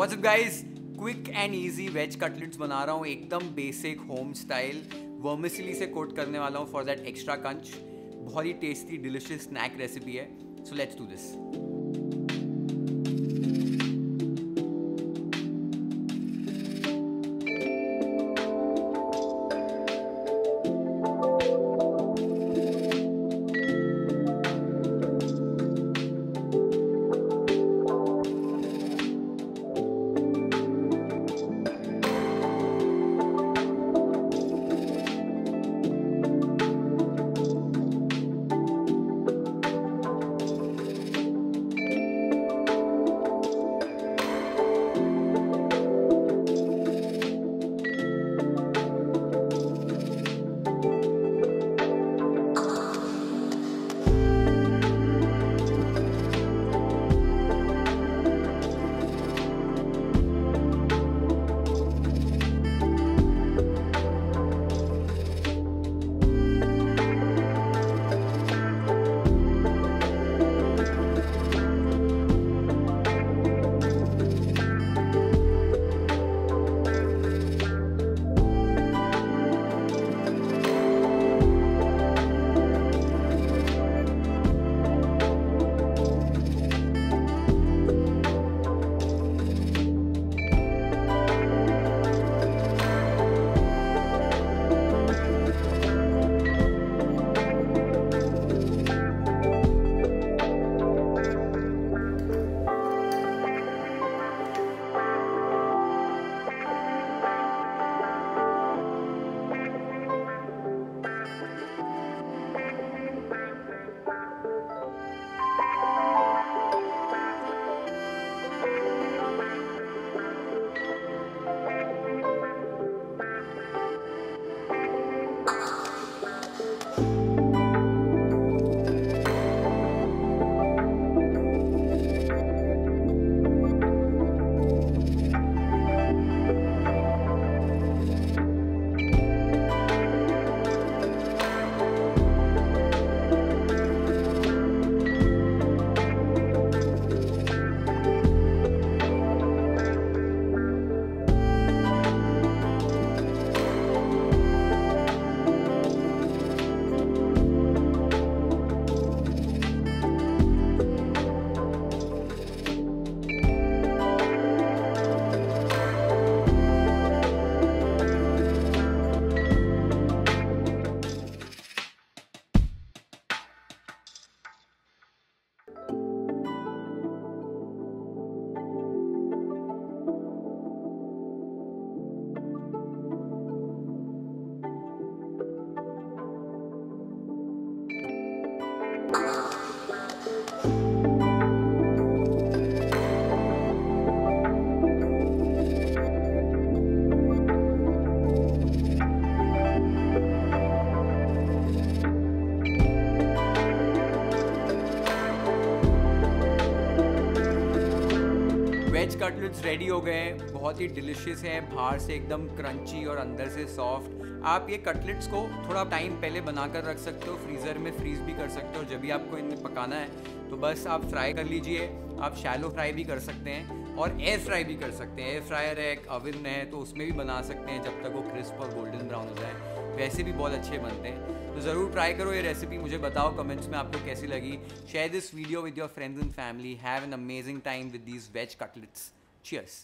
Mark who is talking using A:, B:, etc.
A: What's up guys quick and easy veg cutlets बना रहा हूँ, एकदम बेसिक होम स्टाइल वर्मिसली से कोट करने वाला हूँ फॉर दैट एक्स्ट्रा कंच। बहुत ही टेस्टी डिलिशियस स्नैक रेसिपी है। So let's do this veg cutlets ready हो गए हैं, बहुत ही डिलिशियस हैं, बाहर से एकदम क्रंची और अंदर से सॉफ्ट आप ये कटलेट्स को थोड़ा टाइम पहले बनाकर रख सकते हो फ्रीज़र में फ्रीज भी कर सकते हो, जब भी आपको इन्हें पकाना है। तो बस आप फ्राई कर लीजिए। आप शैलो फ्राई भी कर सकते हैं और एयर फ्राई भी कर सकते हैं। एयर फ्रायर है, एक अवन है तो उसमें भी बना सकते हैं जब तक वो क्रिस्प और गोल्डन ब्राउन हो जाए। वैसे भी बहुत अच्छे बनते हैं। तो ज़रूर ट्राई करो ये रेसिपी मुझे बताओ कमेंट्स में आपको कैसी लगी। Share this video with your friends and family have an amazing time with these veg cutlets Cheers.